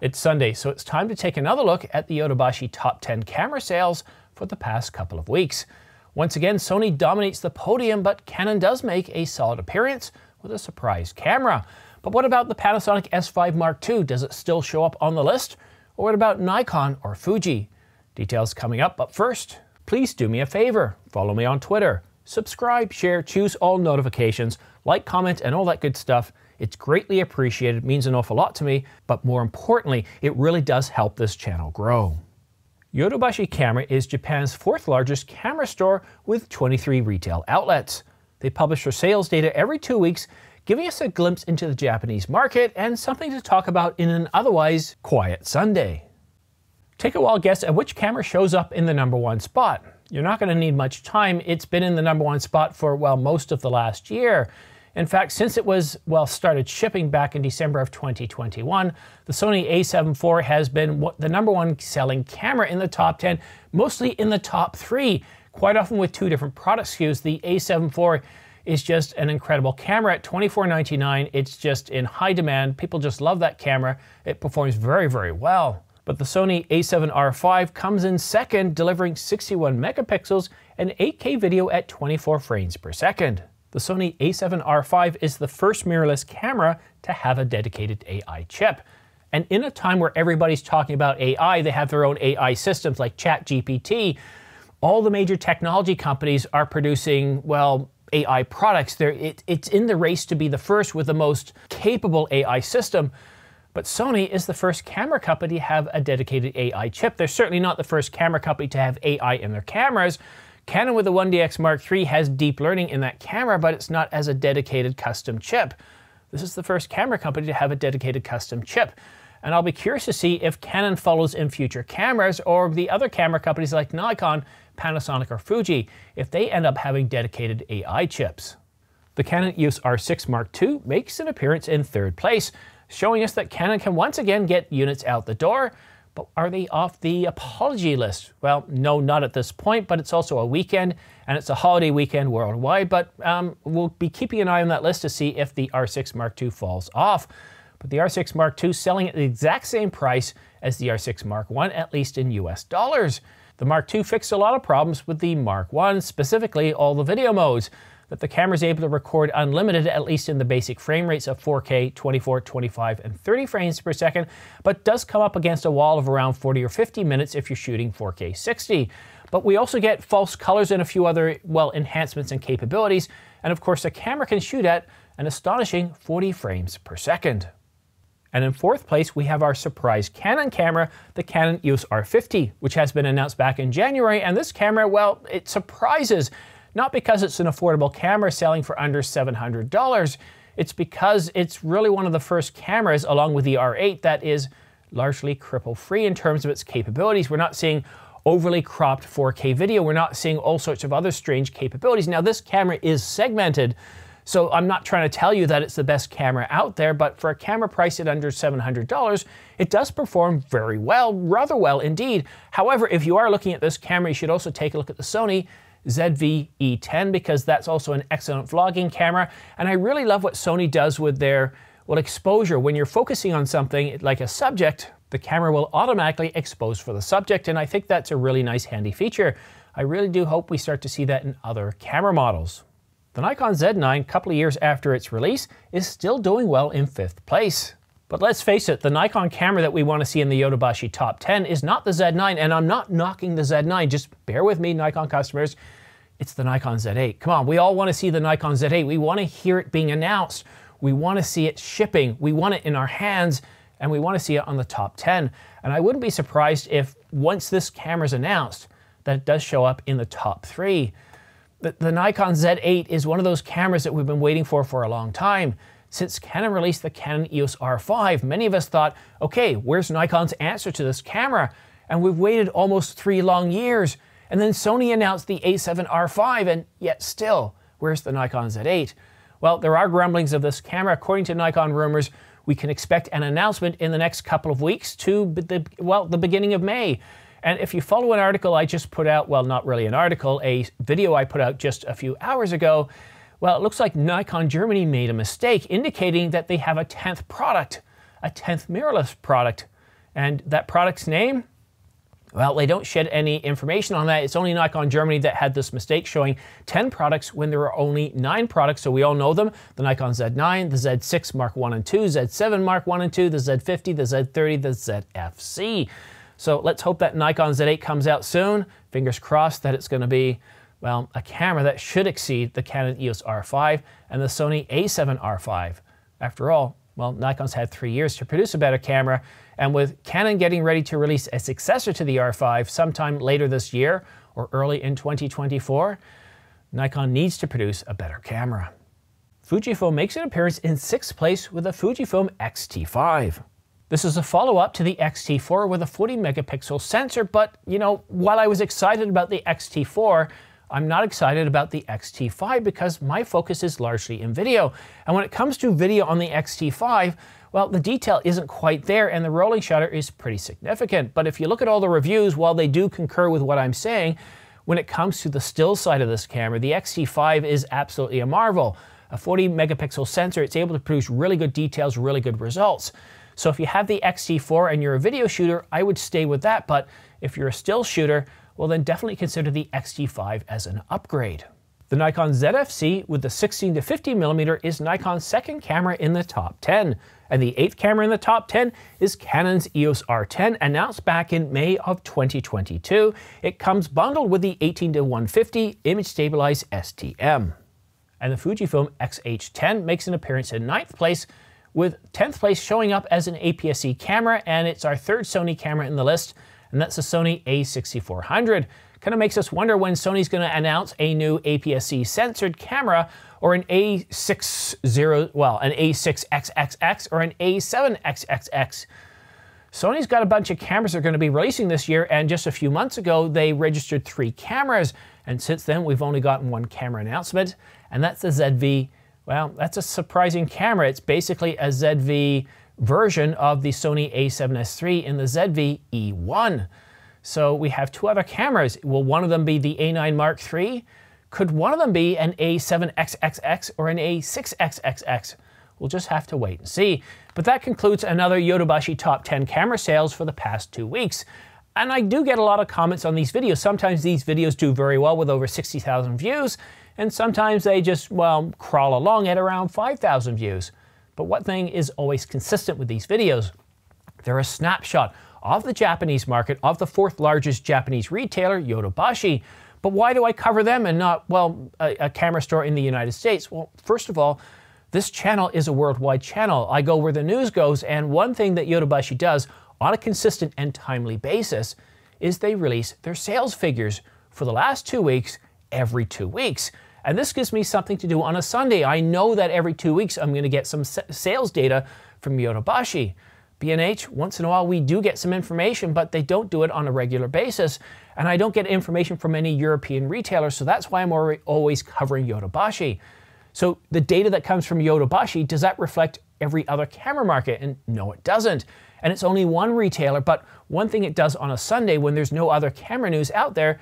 It's Sunday, so it's time to take another look at the Yodobashi top 10 camera sales for the past couple of weeks. Once again, Sony dominates the podium, but Canon does make a solid appearance with a surprise camera. But what about the Panasonic S5 Mark II? Does it still show up on the list? Or what about Nikon or Fuji? Details coming up, but first, please do me a favor. Follow me on Twitter. Subscribe, share, choose all notifications, like, comment, and all that good stuff. It's greatly appreciated, it means an awful lot to me, but more importantly, it really does help this channel grow. Yodobashi Camera is Japan's fourth largest camera store with 23 retail outlets. They publish their sales data every two weeks, giving us a glimpse into the Japanese market and something to talk about in an otherwise quiet Sunday. Take a wild guess at which camera shows up in the number one spot. You're not going to need much time. It's been in the number one spot for, well, most of the last year. In fact, since it was, well, started shipping back in December of 2021, the Sony a7 IV has been the number one selling camera in the top 10, mostly in the top three, quite often with two different product SKUs. The a7 IV is just an incredible camera at $24.99. It's just in high demand. People just love that camera. It performs very, very well. But the Sony a7R5 comes in second, delivering 61 megapixels and 8K video at 24 frames per second. The Sony a7R5 is the first mirrorless camera to have a dedicated AI chip. And in a time where everybody's talking about AI, they have their own AI systems like ChatGPT. All the major technology companies are producing, well, AI products. It, it's in the race to be the first with the most capable AI system. But Sony is the first camera company to have a dedicated AI chip. They're certainly not the first camera company to have AI in their cameras, Canon with the 1DX Mark III has deep learning in that camera, but it's not as a dedicated custom chip. This is the first camera company to have a dedicated custom chip. And I'll be curious to see if Canon follows in future cameras or the other camera companies like Nikon, Panasonic, or Fuji, if they end up having dedicated AI chips. The Canon EOS R6 Mark II makes an appearance in third place, showing us that Canon can once again get units out the door, are they off the apology list? Well, no, not at this point, but it's also a weekend and it's a holiday weekend worldwide. But um, we'll be keeping an eye on that list to see if the R6 Mark II falls off. But the R6 Mark II selling at the exact same price as the R6 Mark I, at least in US dollars. The Mark II fixed a lot of problems with the Mark I, specifically all the video modes that the camera is able to record unlimited, at least in the basic frame rates of 4K, 24, 25, and 30 frames per second, but does come up against a wall of around 40 or 50 minutes if you're shooting 4K 60. But we also get false colors and a few other, well, enhancements and capabilities. And of course, the camera can shoot at an astonishing 40 frames per second. And in fourth place, we have our surprise Canon camera, the Canon EOS R50, which has been announced back in January. And this camera, well, it surprises not because it's an affordable camera selling for under $700. It's because it's really one of the first cameras, along with the R8, that is largely cripple free in terms of its capabilities. We're not seeing overly cropped 4K video. We're not seeing all sorts of other strange capabilities. Now, this camera is segmented, so I'm not trying to tell you that it's the best camera out there, but for a camera priced at under $700, it does perform very well, rather well indeed. However, if you are looking at this camera, you should also take a look at the Sony ZV-E10 because that's also an excellent vlogging camera. And I really love what Sony does with their well exposure. When you're focusing on something like a subject, the camera will automatically expose for the subject. And I think that's a really nice handy feature. I really do hope we start to see that in other camera models. The Nikon Z9, a couple of years after its release, is still doing well in fifth place. But let's face it, the Nikon camera that we want to see in the Yodobashi Top 10 is not the Z9, and I'm not knocking the Z9. Just bear with me, Nikon customers. It's the Nikon Z8. Come on, we all want to see the Nikon Z8. We want to hear it being announced. We want to see it shipping. We want it in our hands, and we want to see it on the top 10. And I wouldn't be surprised if once this camera is announced, that it does show up in the top three. The, the Nikon Z8 is one of those cameras that we've been waiting for for a long time. Since Canon released the Canon EOS R5, many of us thought, okay, where's Nikon's answer to this camera? And we've waited almost three long years. And then Sony announced the a7R5, and yet still, where's the Nikon Z8? Well, there are grumblings of this camera. According to Nikon rumors, we can expect an announcement in the next couple of weeks to the, well, the beginning of May. And if you follow an article I just put out, well, not really an article, a video I put out just a few hours ago, well, it looks like Nikon Germany made a mistake, indicating that they have a 10th product, a 10th mirrorless product. And that product's name, well, they don't shed any information on that. It's only Nikon Germany that had this mistake showing 10 products when there were only 9 products. So we all know them the Nikon Z9, the Z6 Mark 1 and 2, Z7 Mark 1 and 2, the Z50, the Z30, the ZFC. So let's hope that Nikon Z8 comes out soon. Fingers crossed that it's going to be, well, a camera that should exceed the Canon EOS R5 and the Sony a7 R5. After all, well, Nikon's had three years to produce a better camera, and with Canon getting ready to release a successor to the R5 sometime later this year or early in 2024, Nikon needs to produce a better camera. Fujifilm makes an appearance in sixth place with the Fujifilm X-T5. This is a follow-up to the X-T4 with a 40 megapixel sensor, but you know, while I was excited about the X-T4, I'm not excited about the X-T5 because my focus is largely in video. And when it comes to video on the X-T5, well, the detail isn't quite there and the rolling shutter is pretty significant. But if you look at all the reviews, while they do concur with what I'm saying, when it comes to the still side of this camera, the X-T5 is absolutely a marvel. A 40 megapixel sensor, it's able to produce really good details, really good results. So if you have the X-T4 and you're a video shooter, I would stay with that. But if you're a still shooter, well then definitely consider the X-T5 as an upgrade. The Nikon ZFC with the 16 to 50 millimeter is Nikon's second camera in the top 10. And the eighth camera in the top 10 is Canon's EOS R10, announced back in May of 2022. It comes bundled with the 18 to 150 image stabilized STM. And the Fujifilm X-H10 makes an appearance in ninth place, with 10th place showing up as an APS-C camera, and it's our third Sony camera in the list, and that's the Sony a6400. Kind of makes us wonder when Sony's going to announce a new APS-C censored camera or an A60, well, an A6XXX or an A7XXX. Sony's got a bunch of cameras they're going to be releasing this year, and just a few months ago, they registered three cameras. And since then, we've only gotten one camera announcement, and that's the ZV. Well, that's a surprising camera. It's basically a ZV version of the Sony a7S III in the ZV E1. So we have two other cameras. Will one of them be the A9 Mark III? Could one of them be an A7XXX or an A6XXX? We'll just have to wait and see. But that concludes another Yodobashi Top 10 camera sales for the past two weeks. And I do get a lot of comments on these videos. Sometimes these videos do very well with over 60,000 views, and sometimes they just, well, crawl along at around 5,000 views. But one thing is always consistent with these videos. They're a snapshot of the Japanese market, of the fourth largest Japanese retailer, Yodobashi. But why do I cover them and not, well, a, a, camera store in the United States? Well, first of all, this channel is a worldwide channel. I go where the news goes, and one thing that Yodobashi does on a consistent and timely basis is they release their sales figures for the last two weeks every two weeks. And this gives me something to do on a Sunday. I know that every two weeks I'm going to get some sales data from Yodobashi. B&H, once in a while we do get some information, but they don't do it on a regular basis. And I don't get information from any European retailers, so that's why I'm always covering Yodobashi. So the data that comes from Yodobashi, does that reflect every other camera market? And no, it doesn't. And it's only one retailer, but one thing it does on a Sunday when there's no other camera news out there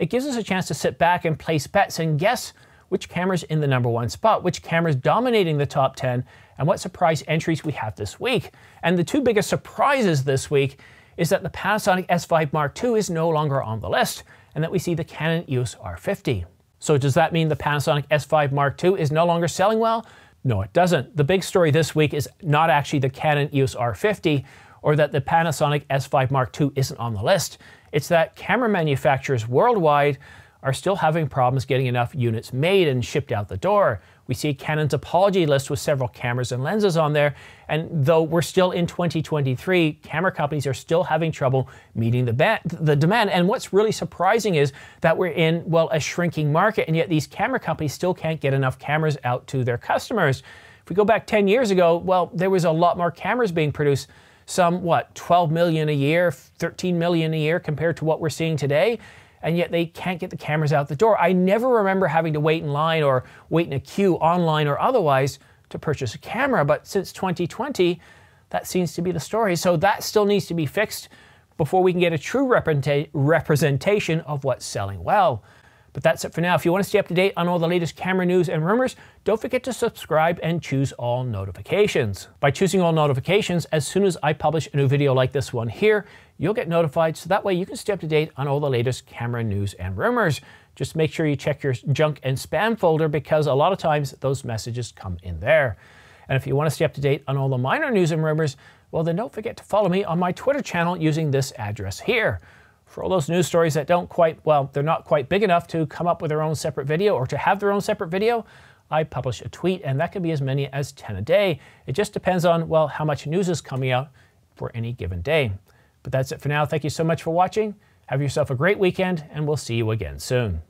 it gives us a chance to sit back and place bets and guess which camera's in the number one spot, which camera's dominating the top 10, and what surprise entries we have this week. And the two biggest surprises this week is that the Panasonic S5 Mark II is no longer on the list, and that we see the Canon EOS R50. So does that mean the Panasonic S5 Mark II is no longer selling well? No, it doesn't. The big story this week is not actually the Canon EOS R50 or that the Panasonic S5 Mark II isn't on the list. It's that camera manufacturers worldwide are still having problems getting enough units made and shipped out the door. We see Canon's apology list with several cameras and lenses on there, and though we're still in 2023, camera companies are still having trouble meeting the, the demand. And what's really surprising is that we're in, well, a shrinking market, and yet these camera companies still can't get enough cameras out to their customers. If we go back 10 years ago, well, there was a lot more cameras being produced some what 12 million a year 13 million a year compared to what we're seeing today and yet they can't get the cameras out the door. I never remember having to wait in line or wait in a queue online or otherwise to purchase a camera but since 2020 that seems to be the story. So that still needs to be fixed before we can get a true representation of what's selling well But that's it for now. If you want to stay up to date on all the latest camera news and rumors, don't forget to subscribe and choose all notifications. By choosing all notifications, as soon as I publish a new video like this one here, you'll get notified so that way you can stay up to date on all the latest camera news and rumors. Just make sure you check your junk and spam folder because a lot of times those messages come in there. And if you want to stay up to date on all the minor news and rumors, well, then don't forget to follow me on my Twitter channel using this address here for all those news stories that don't quite, well, they're not quite big enough to come up with their own separate video or to have their own separate video, I publish a tweet, and that can be as many as 10 a day. It just depends on, well, how much news is coming out for any given day. But that's it for now. Thank you so much for watching. Have yourself a great weekend, and we'll see you again soon.